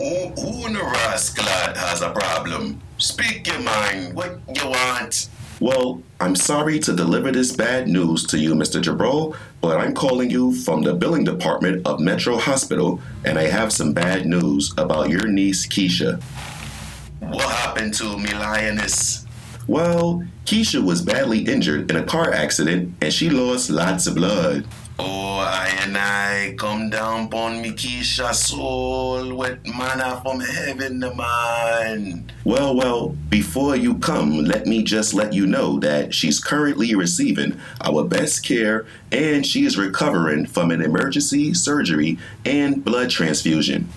Who, who in the rascal has a problem? Speak your mind. What you want? Well, I'm sorry to deliver this bad news to you, Mr. Jabrol, but I'm calling you from the billing department of Metro Hospital, and I have some bad news about your niece, Keisha. What happened to me, lioness? Well, Keisha was badly injured in a car accident, and she lost lots of blood. Oh, I and I come down upon me Keisha soul with manna from heaven, man. Well, well, before you come, let me just let you know that she's currently receiving our best care and she is recovering from an emergency surgery and blood transfusion.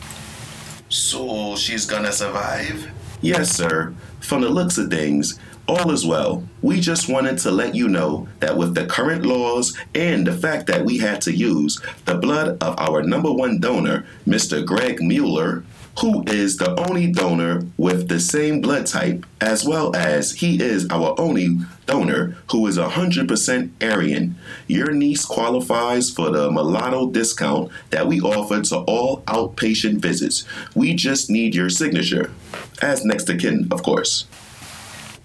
So she's gonna survive? Yes, sir. From the looks of things, all is well. We just wanted to let you know that with the current laws and the fact that we had to use the blood of our number one donor, Mr. Greg Mueller, who is the only donor with the same blood type, as well as he is our only donor who is 100% Aryan. Your niece qualifies for the mulatto discount that we offer to all outpatient visits. We just need your signature, as next to kin, of course.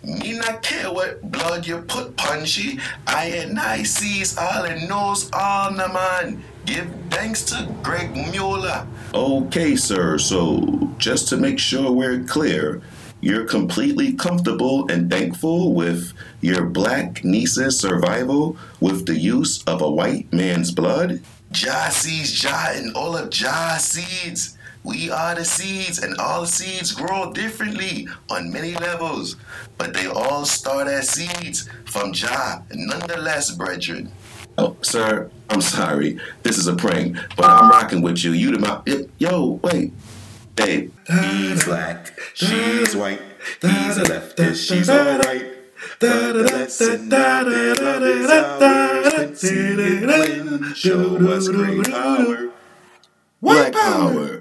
Me not care what blood you put, Punchy. I and I sees all and knows all, the man. Give thanks to Greg Mueller. Okay, sir. So, just to make sure we're clear, you're completely comfortable and thankful with your black niece's survival with the use of a white man's blood? Jah seeds Jah and all of Jah seeds. We are the seeds, and all seeds grow differently on many levels, but they all start as seeds from Jah, nonetheless, brethren. Oh, sir, I'm sorry. This is a prank, but I'm rocking with you. You the my yo, wait. Hey, he's black, she's white, he's a leftist, she's alright. But the lesson that love is ours, conceded when show us Gray Power. White power.